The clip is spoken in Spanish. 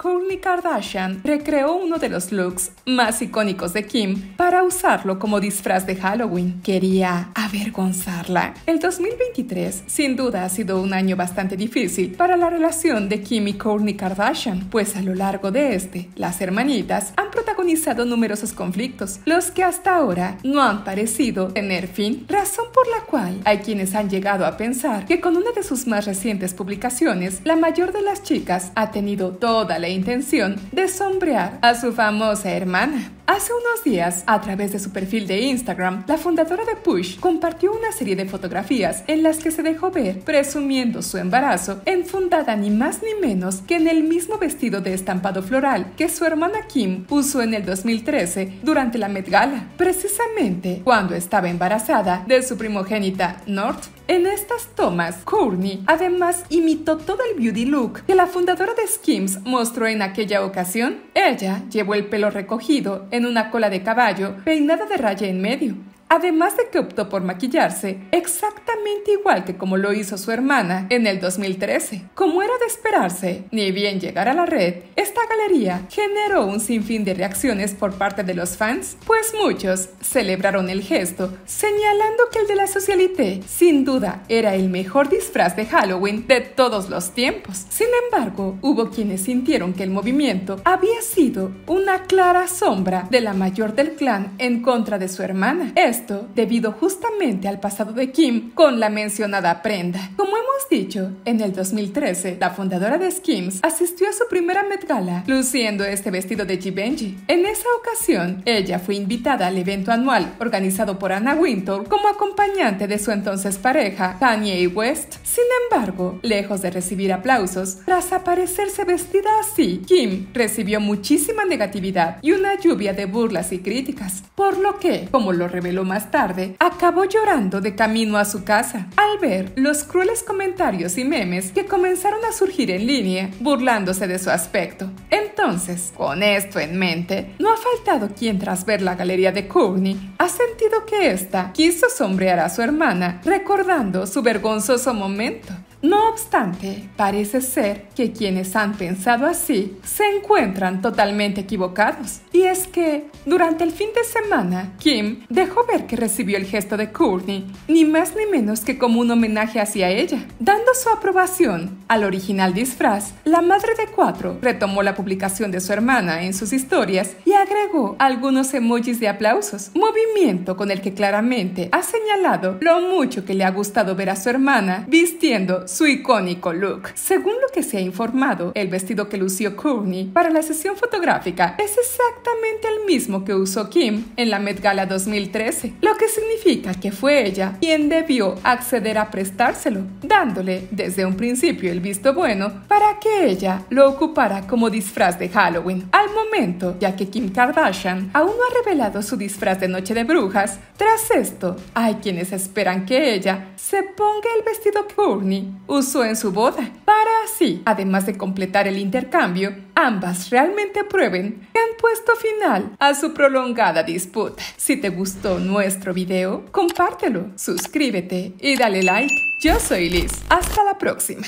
Kourtney Kardashian recreó uno de los looks más icónicos de Kim para usarlo como disfraz de Halloween. Quería avergonzarla. El 2023 sin duda ha sido un año bastante difícil para la relación de Kim y Kourtney Kardashian, pues a lo largo de este, las hermanitas han protagonizado numerosos conflictos, los que hasta ahora no han parecido tener fin, razón por la cual hay quienes han llegado a pensar que con una de sus más recientes publicaciones, la mayor de las chicas ha tenido toda la intención de sombrear a su famosa hermana. Hace unos días, a través de su perfil de Instagram, la fundadora de Push compartió una serie de fotografías en las que se dejó ver presumiendo su embarazo, enfundada ni más ni menos que en el mismo vestido de estampado floral que su hermana Kim usó en el 2013 durante la Met Gala, precisamente cuando estaba embarazada de su primogénita North. En estas tomas, Courtney además imitó todo el beauty look que la fundadora de Skims mostró en aquella ocasión. Ella llevó el pelo recogido en una cola de caballo peinada de raya en medio, además de que optó por maquillarse exactamente igual que como lo hizo su hermana en el 2013. Como era de esperarse, ni bien llegar a la red, esta galería generó un sinfín de reacciones por parte de los fans, pues muchos celebraron el gesto, señalando que el de la Socialité sin duda era el mejor disfraz de Halloween de todos los tiempos. Sin embargo, hubo quienes sintieron que el movimiento había sido una clara sombra de la mayor del clan en contra de su hermana debido justamente al pasado de Kim con la mencionada prenda. Como hemos dicho, en el 2013, la fundadora de Skims asistió a su primera Met Gala luciendo este vestido de Givenchy. En esa ocasión, ella fue invitada al evento anual organizado por Anna Wintour como acompañante de su entonces pareja, Kanye West. Sin embargo, lejos de recibir aplausos, tras aparecerse vestida así, Kim recibió muchísima negatividad y una lluvia de burlas y críticas, por lo que, como lo reveló más tarde, acabó llorando de camino a su casa al ver los crueles comentarios y memes que comenzaron a surgir en línea burlándose de su aspecto. Entonces, con esto en mente, no ha faltado quien tras ver la galería de Courtney ha sentido que ésta quiso sombrear a su hermana recordando su vergonzoso momento. No obstante, parece ser que quienes han pensado así se encuentran totalmente equivocados. Y es que, durante el fin de semana, Kim dejó ver que recibió el gesto de Courtney, ni más ni menos que como un homenaje hacia ella. Dando su aprobación al original disfraz, la madre de cuatro retomó la publicación de su hermana en sus historias y agregó algunos emojis de aplausos, movimiento con el que claramente ha señalado lo mucho que le ha gustado ver a su hermana vistiendo su icónico look. Según lo que se ha informado, el vestido que lució Courtney para la sesión fotográfica es exactamente el mismo que usó Kim en la Met Gala 2013, lo que significa que fue ella quien debió acceder a prestárselo, dándole desde un principio el visto bueno para que ella lo ocupara como disfraz de Halloween. Al momento, ya que Kim Kardashian aún no ha revelado su disfraz de Noche de Brujas, tras esto, hay quienes esperan que ella se ponga el vestido Courtney usó en su boda, para así, además de completar el intercambio, ambas realmente prueben que han puesto final a su prolongada disputa. Si te gustó nuestro video, compártelo, suscríbete y dale like. Yo soy Liz. Hasta la próxima.